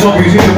jovemzinho you.